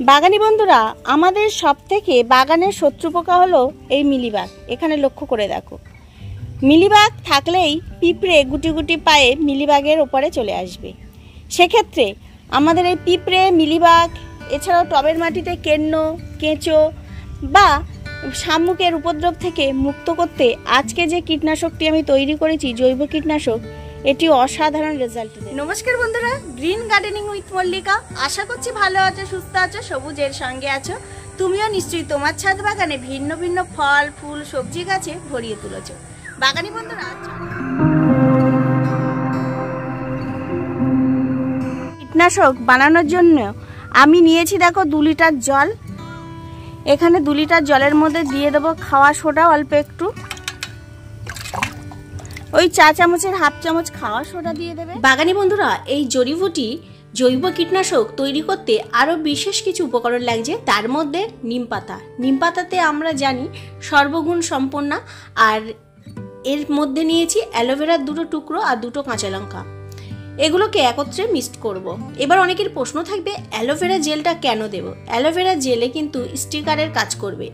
বাগানি বন্ধুরা, আমাদের সব থেকে বাগানের শত্রু পোকা হলো এই মিলিবাগ। এখানে লক্ষ্য করে দেখো। মিলিবাগ থাকলেই পিঁপড়ে গুটি গুটি পায়ে মিলিবাগের ওপরে চলে আসবে। সেক্ষেত্রে আমাদের এই পিঁপড়ে, মিলিবাগ, এছাড়াও টবের মাটিতে কেন্ন, কেঁচো বা শামুকের উপদ্রব থেকে মুক্ত করতে আজকে যে কীটনাশকটি আমি তৈরি করেছি, জৈব কীটনাশক এটি অসাধারণ রেজাল্ট নমস্কার বন্ধুরা গ্রিন গার্ডেনিং উইথ মল্লিকা আশা করছি ভালো আছো, সুস্থ আছো, সবুজের সঙ্গে আছো। তুমিও নিশ্চয়ই তোমার ছাদ বাগানে ভিন্ন ভিন্ন ফল, ফুল, সবজি গাছে ভরিয়ে তুলেছ। বাগানি বন্ধুরা। কীটনাশক বানানোর জন্য আমি নিয়েছি, দেখো, দু লিটার জল। এখানে দু লিটার জলের মধ্যে দিয়ে দেবো খাওয়া সোডা, অল্প একটু। ওই চা চামচের হাফ চামচ খাওয়া সোডা দিয়ে দেবে। বাগানি বন্ধুরা, এই জড়িবুটি জৈব কীটনাশক তৈরি করতে আরও বিশেষ কিছু উপকরণ লাগছে। তার মধ্যে নিম পাতা। নিম পাতাতে আমরা জানি সর্বগুণ সম্পন্না, আর এর মধ্যে নিয়েছি অ্যালোভেরার দুটো টুকরো আর দুটো কাঁচা লঙ্কা। এগুলোকে একত্রে মিক্সড করব। এবার অনেকের প্রশ্ন থাকবে, অ্যালোভেরা জেলটা কেন দেব? অ্যালোভেরা জেলে কিন্তু স্টিকারের কাজ করবে।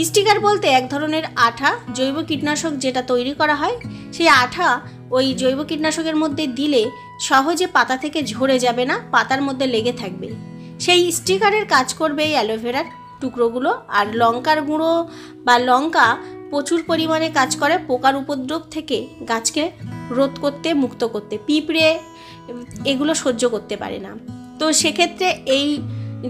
স্টিকার বলতে এক ধরনের আঠা, জৈব কীটনাশক যেটা তৈরি করা হয়। সেই আঠা ওই জৈব কীটনাশকের মধ্যে দিলে সহজে পাতা থেকে ঝরে যাবে না, পাতার মধ্যে লেগে থাকবে। সেই স্টিকারের কাজ করবে এই অ্যালোভেরার টুকরোগুলো, আর লঙ্কার গুঁড়ো বা লঙ্কা প্রচুর পরিমাণে কাজ করে পোকার উপদ্রব থেকে গাছকে রোধ করতে, মুক্ত করতে, পিঁপড়ে এগুলো সহ্য করতে পারে না। তো সেক্ষেত্রে এই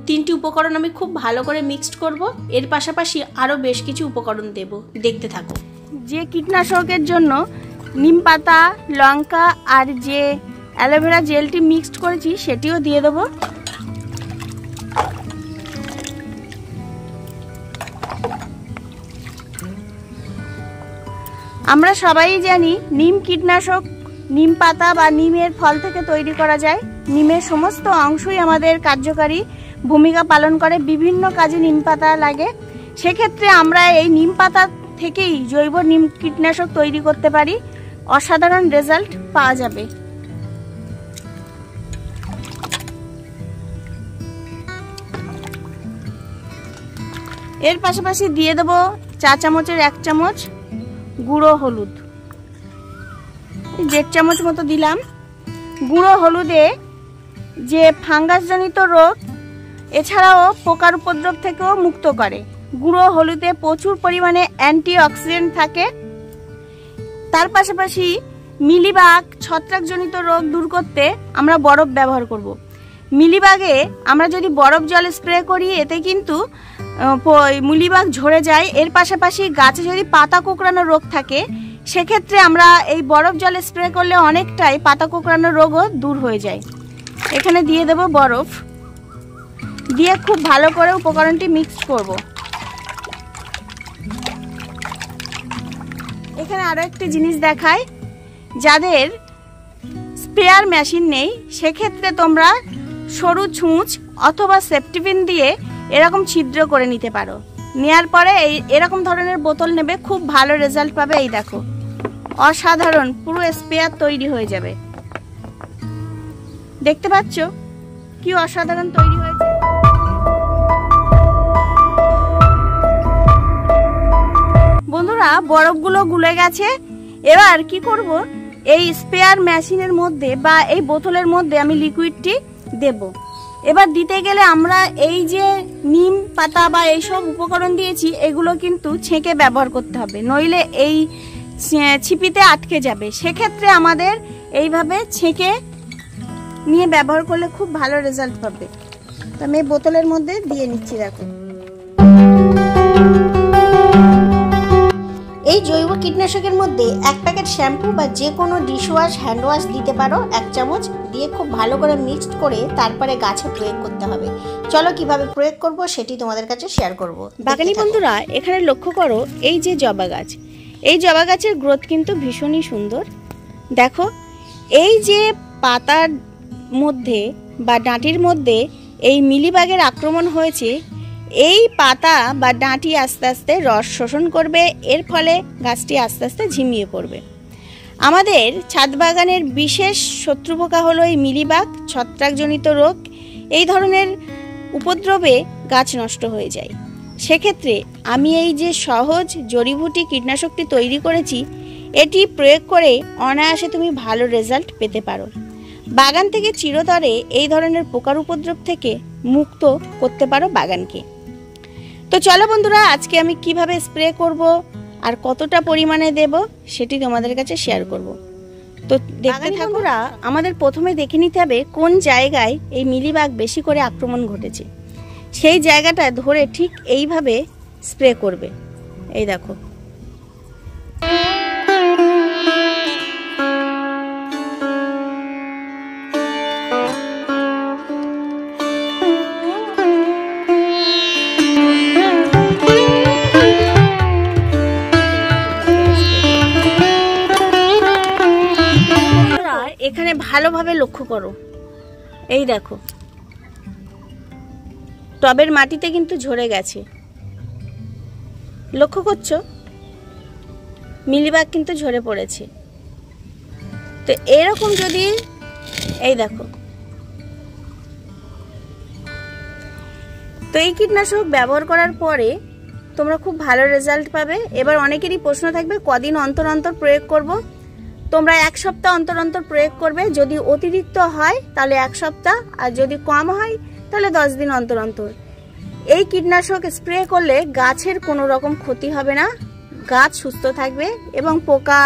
তিনটি উপকরণ আমি খুব ভালো করে মিক্সড করব। এর পাশাপাশি আরও বেশ কিছু উপকরণ দেব। দেখতে থাকো। যে কীটনাশকের জন্য নিম পাতা, লঙ্কা আর যে অ্যালোভেরা জেলটি মিক্সড করেছি, সেটিও দিয়ে দেবো। আমরা সবাই জানি নিম কীটনাশক, নিম পাতা বা নিমের ফল থেকে তৈরি করা যায়। নিমের সমস্ত অংশই আমাদের কার্যকারী। ভূমিকা পালন করে, বিভিন্ন কাজে নিম পাতা লাগে। সেক্ষেত্রে আমরা এই নিম পাতা থেকেই জৈব নিম কীটনাশক তৈরি করতে পারি। অসাধারণ রেজাল্ট পাওয়া যাবে। এর পাশাপাশি দিয়ে দেবো চা চামচের এক চামচ গুঁড়ো হলুদ। দেড় চামচ মতো দিলাম। গুঁড়ো হলুদে যে ফাঙ্গাসজনিত রোগ এছাড়াও পোকার উপদ্রব থেকেও মুক্ত করে। গুঁড়ো হলুদে প্রচুর পরিমাণে অ্যান্টি অক্সিডেন্ট থাকে। তার পাশাপাশি মিলিবাগ ছত্রাকজনিত রোগ দূর করতে আমরা বরফ ব্যবহার করব। মিলিবাগে আমরা যদি বরফ জলে স্প্রে করি, এতে কিন্তু মিলিবাগ ঝরে যায়। এর পাশাপাশি গাছে যদি পাতা কোঁকড়ানো রোগ থাকে, সেক্ষেত্রে আমরা এই বরফ জলে স্প্রে করলে অনেকটাই পাতা কোঁকড়ানো রোগও দূর হয়ে যায়। এখানে দিয়ে দেব বরফ। দিয়ে খুব ভালো করে উপকরণটি মিক্স করব। এখানে আরও একটি জিনিস দেখায় যাদের স্প্রেয়ার মেশিন নেই, সেক্ষেত্রে তোমরা সরু ছুঁচ অথবা সেফটিপিন দিয়ে এরকম ছিদ্র করে নিতে পারো। নেওয়ার পরে এই, এরকম ধরনের বোতল নেবে, খুব ভালো রেজাল্ট পাবে এই দেখো। অসাধারণ, পুরো স্পেয়ার তৈরি হয়ে যাবে। দেখতে পাচ্ছ? কি অসাধারণ তৈরি হয়েছে। বন্ধুরা, বরফগুলো গুলে গেছে। এবার কি করব? এই স্পেয়ার মেশিনের মধ্যে বা এই বোতলের মধ্যে আমি লিকুইডটি দেব। এবার দিতে গেলে আমরা এই যে নিম পাতা বা এইসব উপকরণ দিয়েছি, এগুলো কিন্তু ছেঁকে ব্যবহার করতে হবে। নইলে এই ছিপিতে আটকে যাবে। সেক্ষেত্রে আমাদের এইভাবে ছেঁকে নিয়ে ব্যবহার করলে খুব ভালো রেজাল্ট পাবে তো আমি বোতলের মধ্যে দিয়ে নিচ্ছি, দেখো। এই জৈব কীটনাশকের মধ্যে এক প্যাকেট শ্যাম্পু বা যে কোনো ডিশওয়াশ হ্যান্ড ওয়াশ দিতে পারো। এক চামচ দিয়ে খুব ভালো করে মিক্সড করে তারপরে গাছে প্রয়োগ করতে হবে। চলো কীভাবে প্রয়োগ করব সেটি তোমাদের কাছে শেয়ার করব। বাগানি বন্ধুরা এখানে লক্ষ্য করো এই যে জবা গাছ। এই জবা গাছের গ্রোথ কিন্তু ভীষণই সুন্দর। দেখো এই যে পাতার মধ্যে বা ডাঁটির মধ্যে এই মিলিবাগের আক্রমণ হয়েছে এই পাতা বা ডাঁটি আস্তে আস্তে রস শোষণ করবে, এর ফলে গাছটি আস্তে আস্তে ঝিমিয়ে পড়বে। আমাদের ছাদ বাগানের বিশেষ শত্রু পোকা হলো এই মিলিবাগ ছত্রাকজনিত রোগ। এই ধরনের উপদ্রবে গাছ নষ্ট হয়ে যায়। সেক্ষেত্রে আমি এই যে সহজ জড়িবুটি কীটনাশকটি তৈরি করেছি, এটি প্রয়োগ করে অনায়াসে তুমি ভালো রেজাল্ট পেতে পারো। বাগান থেকে চিরতরে এই ধরনের পোকার উপদ্রব থেকে মুক্ত করতে পারো বাগানকে। তো চলো বন্ধুরা আজকে আমি কীভাবে স্প্রে করব আর কতটা পরিমাণে দেব সেটি তোমাদের কাছে শেয়ার করব। তো দেখতে ঠাকুরা আমাদের প্রথমে দেখে নিতে হবে কোন জায়গায় এই মিলিবাগ বেশি করে আক্রমণ ঘটেছে। সেই জায়গাটা ধরে ঠিক এইভাবে স্প্রে করবে। এই দেখো। এখানে ভালোভাবে লক্ষ্য করো। এই দেখো। টবের মাটিতে কিন্তু ঝরে গেছে। লক্ষ্য করছ? মিলিবাগ কিন্তু ঝরে পড়েছে। তো এরকম যদি, এই দেখো। তো এই কীটনাশক ব্যবহার করার পরে তোমরা খুব ভালো রেজাল্ট পাবে। এবার অনেকেরই প্রশ্ন থাকবে, কদিন অন্তর অন্তর প্রয়োগ করব? তোমরা এক সপ্তাহ অন্তর অন্তর প্রয়োগ করবে। যদি অতিরিক্ত হয়, তাহলে এক সপ্তাহ, আর যদি কম হয়, তাহলে দশ দিন অন্তর অন্তর। এই কীটনাশক স্প্রে করলে গাছের কোনো রকম ক্ষতি হবে না। গাছ সুস্থ থাকবে এবং পোকা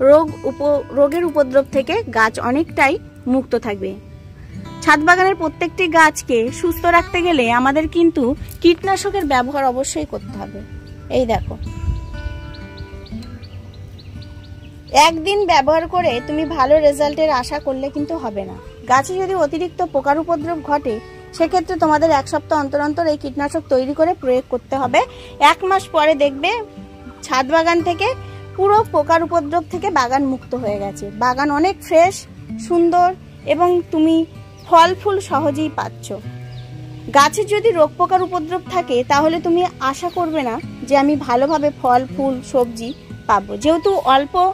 রোগ উপ, রোগের উপদ্রব থেকে গাছ অনেকটাই মুক্ত থাকবে। ছাদ বাগানের প্রত্যেকটি গাছকে সুস্থ রাখতে গেলে আমাদের কিন্তু কীটনাশকের ব্যবহার অবশ্যই করতে হবে। এই দেখো। একদিন ব্যবহার করে তুমি ভালো রেজাল্টের আশা করলে কিন্তু হবে না। গাছে যদি অতিরিক্ত পোকার উপদ্রব ঘটে, সেক্ষেত্রে তোমাদের এক সপ্তাহ অন্তর অন্তর এই কীটনাশক তৈরি করে প্রয়োগ করতে হবে। এক মাস পরে দেখবে ছাদ বাগান থেকে পুরো পোকার উপদ্রব থেকে বাগান মুক্ত হয়ে গেছে। বাগান অনেক ফ্রেশ, সুন্দর এবং তুমি ফল ফুল সহজেই পাচ্ছ। গাছের যদি রোগ পোকার উপদ্রব থাকে, তাহলে তুমি আশা করবে না যে আমি ভালোভাবে ফল, ফুল, সবজি পাবো। যেহেতু অল্প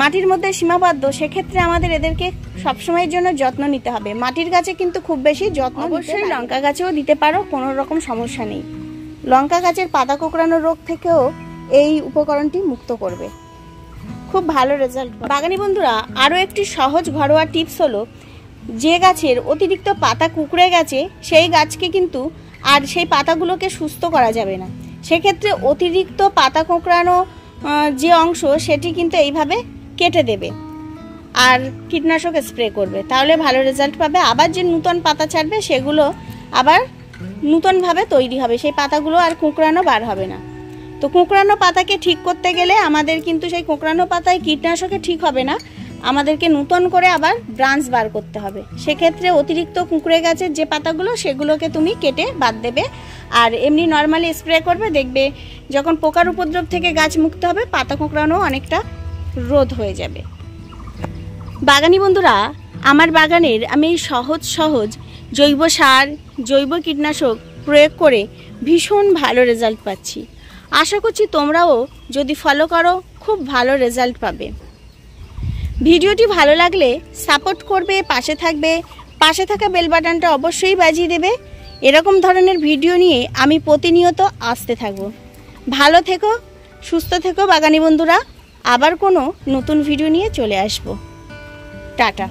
মাটির মধ্যে সীমাবদ্ধ সেক্ষেত্রে আমাদের এদেরকে সবসময়ের জন্য যত্ন নিতে হবে। মাটির গাছে কিন্তু খুব বেশি যত্ন অবশ্যই লঙ্কা গাছেও দিতে পারো কোনো রকম সমস্যা নেই। লঙ্কা গাছের পাতা কোঁকড়ানো রোগ থেকেও এই উপকরণটি মুক্ত করবে। খুব ভালো রেজাল্ট বাগানি বন্ধুরা আরও একটি সহজ ঘরোয়া টিপস হলো যে গাছের অতিরিক্ত পাতা কুকড়ে গেছে সেই গাছকে কিন্তু আর সেই পাতাগুলোকে সুস্থ করা যাবে না। সেক্ষেত্রে অতিরিক্ত পাতা কোঁকড়ানো যে অংশ সেটি কিন্তু এইভাবে কেটে দেবে আর কীটনাশক স্প্রে করবে। তাহলে ভালো রেজাল্ট পাবে। আবার যে নূতন পাতা ছাড়বে, সেগুলো আবার নূতনভাবে তৈরি হবে। সেই পাতাগুলো আর কুঁকড়ানো বার হবে না। তো কুঁকড়ানো পাতাকে ঠিক করতে গেলে আমাদের কিন্তু সেই কুঁকড়ানো পাতায় কীটনাশকে ঠিক হবে না। আমাদেরকে নূতন করে আবার ব্রাঞ্চ বার করতে হবে। সেক্ষেত্রে অতিরিক্ত কুঁকড়ে গাছের যে পাতাগুলো, সেগুলোকে তুমি কেটে বাদ দেবে। আর এমনি নর্মালি স্প্রে করবে, দেখবে যখন পোকার উপদ্রব থেকে গাছ মুক্ত হবে, পাতা কুঁকড়ানো অনেকটা রোধ হয়ে যাবে। বাগানি বন্ধুরা, আমার বাগানের আমি এই সহজ সহজ জৈব সার, জৈব কীটনাশক প্রয়োগ করে ভীষণ ভালো রেজাল্ট পাচ্ছি। আশা করছি তোমরাও যদি ফলো করো, খুব ভালো রেজাল্ট পাবে। ভিডিওটি ভালো লাগলে সাপোর্ট করবে, পাশে থাকবে, পাশে থাকা বেল বাটনটা অবশ্যই বাজিয়ে দেবে। এরকম ধরনের ভিডিও নিয়ে আমি প্রতিনিয়ত আসতে থাকব। ভালো থেকো, সুস্থ থেকো বাগানি বন্ধুরা। আবার কোনো নতুন ভিডিও নিয়ে চলে আসব। টাটা।